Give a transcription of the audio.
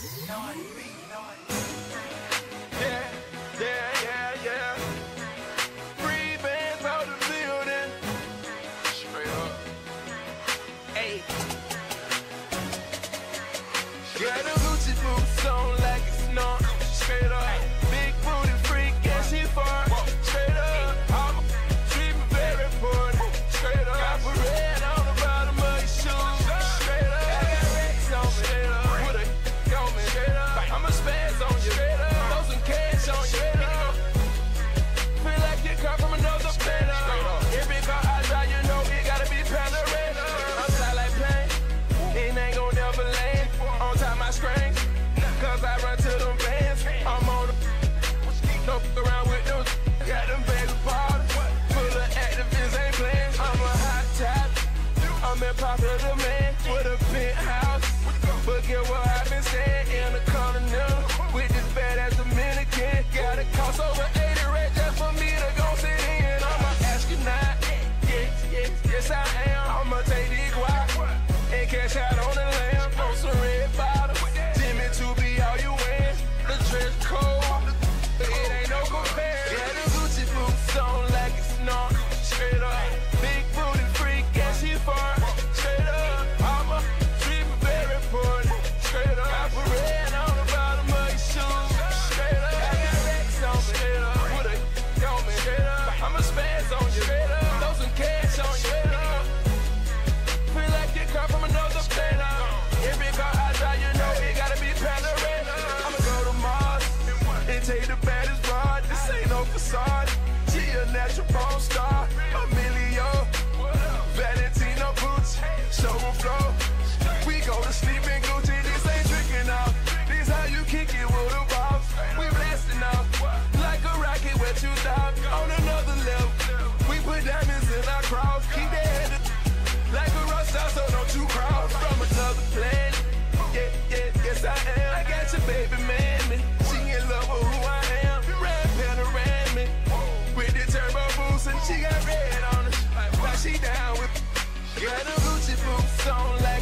Yeah, yeah, yeah, yeah. Bands out the building. Straight up. Hey. Got a Gucci boots on like it's not. Straight up. and poppin' the man with a penthouse. But get what facade. She a natural porn star. Emilio, Valentino Gucci, showroom flow. We go to sleep in Gucci. This ain't drinking up. This how you kick it with a boss. We blasting out like a rocket with you stop? on another level. We put diamonds in our crowd. Keep that head like a rock star, so don't you crowd from another planet. Yeah, yeah, yes I am. I got your baby man. Girl, a Gucci boots on like